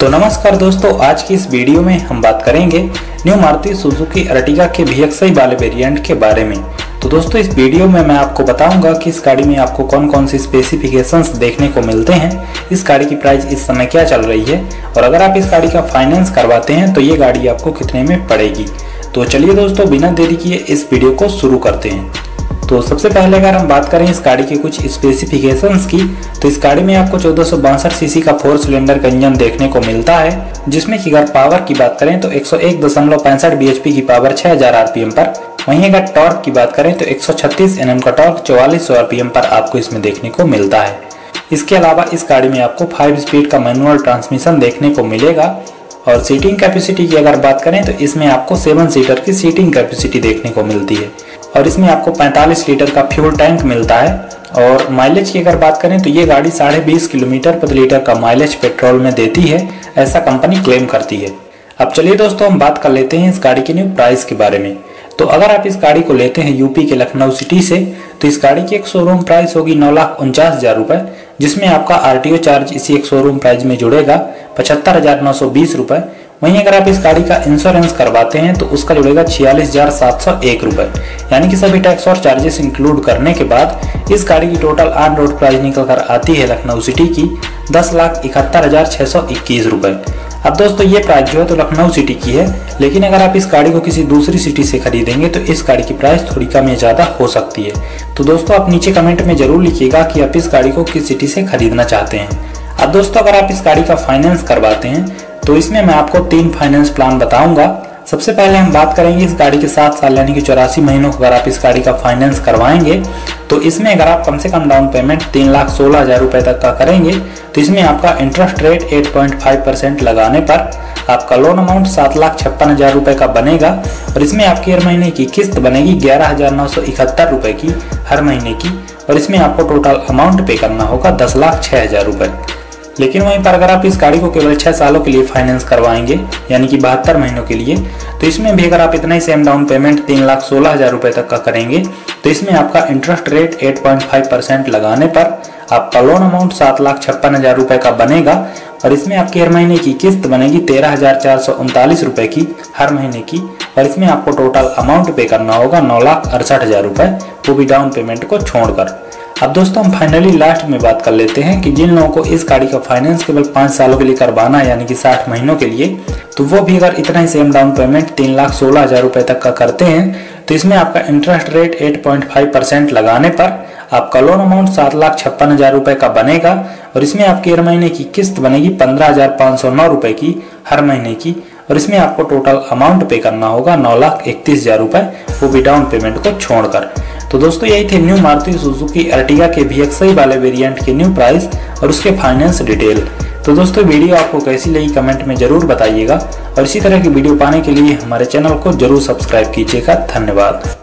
तो नमस्कार दोस्तों, आज की इस वीडियो में हम बात करेंगे न्यू मारुति सुजुकी अर्टिगा के वी वाले वेरिएंट के बारे में। तो दोस्तों, इस वीडियो में मैं आपको बताऊँगा कि इस गाड़ी में आपको कौन कौन सी स्पेसिफिकेशंस देखने को मिलते हैं, इस गाड़ी की प्राइस इस समय क्या चल रही है, और अगर आप इस गाड़ी का फाइनेंस करवाते हैं तो ये गाड़ी आपको कितने में पड़ेगी। तो चलिए दोस्तों, बिना देरी किए इस वीडियो को शुरू करते हैं। तो सबसे पहले अगर हम बात करें इस गाड़ी की कुछ स्पेसिफिकेशंस की तो इस गाड़ी में आपको चौदह सीसी का फोर सिलेंडर का इंजन देखने को मिलता है, जिसमें की अगर पावर की बात करें तो एक सौ की पावर 6000 आरपीएम पर। वहीं अगर टॉर्क की बात करें तो 136 एनएम का टॉर्क चौवालीस आरपीएम पर आपको इसमें देखने को मिलता है। इसके अलावा इस गाड़ी में आपको 5 स्पीड का मैनुअल ट्रांसमिशन देखने को मिलेगा। और सीटिंग कैपेसिटी की अगर बात करें तो इसमें आपको सेवन सीटर की सीटिंग कैपेसिटी देखने को मिलती है। और इसमें आपको 45 लीटर का फ्यूल टैंक मिलता है। और माइलेज की अगर बात करें तो ये गाड़ी साढ़े बीस किलोमीटर प्रति लीटर का माइलेज पेट्रोल में देती है, ऐसा कंपनी क्लेम करती है। अब चलिए दोस्तों, हम बात कर लेते हैं इस गाड़ी के न्यू प्राइस के बारे में। तो अगर आप इस गाड़ी को लेते हैं यूपी के लखनऊ सिटी से तो इस गाड़ी की एक शोरूम प्राइस होगी नौ लाख उनचास हज़ार रुपए, जिसमें आपका आरटीओ चार्ज इसी एक शोरूम प्राइस में जुड़ेगा, पचहत्तर हज़ार नौ सौ बीस रुपए। वहीं अगर आप इस गाड़ी का इंश्योरेंस करवाते हैं तो उसका जुड़ेगा छियालीस हज़ार सात सौ एक रुपए। यानी कि सभी टैक्स और चार्जेस इंक्लूड करने के बाद, इस गाड़ी की टोटल ऑन रोड प्राइस निकल कर आती है लखनऊ सिटी की दस लाख इकहत्तर हज़ार छह सौ इक्कीस रुपए। अब दोस्तों, ये प्राइस जो है तो लखनऊ सिटी की है, लेकिन अगर आप इस गाड़ी को किसी दूसरी सिटी से खरीदेंगे तो इस गाड़ी की प्राइस थोड़ी कम या ज़्यादा हो सकती है। तो दोस्तों, आप नीचे कमेंट में ज़रूर लिखिएगा कि आप इस गाड़ी को किस सिटी से खरीदना चाहते हैं। अब दोस्तों, अगर आप इस गाड़ी का फाइनेंस करवाते हैं तो इसमें मैं आपको तीन फाइनेंस प्लान बताऊँगा। सबसे पहले हम बात करेंगे इस गाड़ी के सात साल यानी कि चौरासी महीनों अगर आप इस गाड़ी का फाइनेंस करवाएँगे। तो इसमें अगर आप कम से कम डाउन पेमेंट तीन लाख सोलह हज़ार रुपए तक का करेंगे तो इसमें आपका इंटरेस्ट रेट 8.5 परसेंट लगाने पर आपका लोन अमाउंट सात लाख छप्पन हज़ार रुपए का बनेगा। और इसमें आपकी हर महीने की किस्त बनेगी ग्यारह हज़ार नौ सौ इकहत्तर की हर महीने की। और इसमें आपको टोटल अमाउंट पे करना होगा दस लाख छह हज़ार रुपए। लेकिन वहीं पर अगर आप इस गाड़ी को केवल छह सालों के लिए फाइनेंस करवाएँगे, यानी कि बहत्तर महीनों के लिए तो इसमें भी अगर आप इतना ही सेम डाउन पेमेंट तीन लाख सोलह हज़ार रुपए तक का करेंगे तो इसमें आपका इंटरेस्ट रेट 8.5 परसेंट लगाने पर आपका लोन अमाउंट सात लाख छप्पन हज़ार रुपए का बनेगा, और इसमें आपकी हर महीने की किस्त बनेगी तेरह हज़ार चार सौ उनतालीस रुपए की हर महीने की, और इसमें आपको टोटल अमाउंट पे करना होगा नौ लाख अड़सठ हज़ार रुपए, वो भी डाउन पेमेंट को छोड़कर। अब दोस्तों हम फाइनली लास्ट में बात कर लेते हैं कि जिन लोगों को इस गाड़ी का फाइनेंस केवल पाँच सालों के लिए करवाना है, यानी कि साठ महीनों के लिए तो वो भी अगर इतना ही सेम डाउन पेमेंट तीन लाख सोलह हज़ार रुपए तक का करते हैं तो इसमें आपका interest rate eight point five percent लगाने पर आपका लोन अमाउंट सात लाख छप्पन हज़ार रुपए का बनेगा और इसमें आपकी हर महीने की किस्त बनेगी पंद्रह हज़ार पाँच सौ नौ रुपए की हर महीने की और इसमें आपको टोटल अमाउंट पे करना होगा नौ लाख इकतीस हज़ार रुपए, वो भी डाउन पेमेंट को छोड़कर। तो दोस्तों, यही थे न्यू मारुति सुजुकी अर्टिगा के भी वाले वेरिएंट के न्यू प्राइस और उसके फाइनेंस डिटेल तो दोस्तों वीडियो आपको कैसी लगी कमेंट में ज़रूर बताइएगा और इसी तरह की वीडियो पाने के लिए हमारे चैनल को ज़रूर सब्सक्राइब कीजिएगा। धन्यवाद।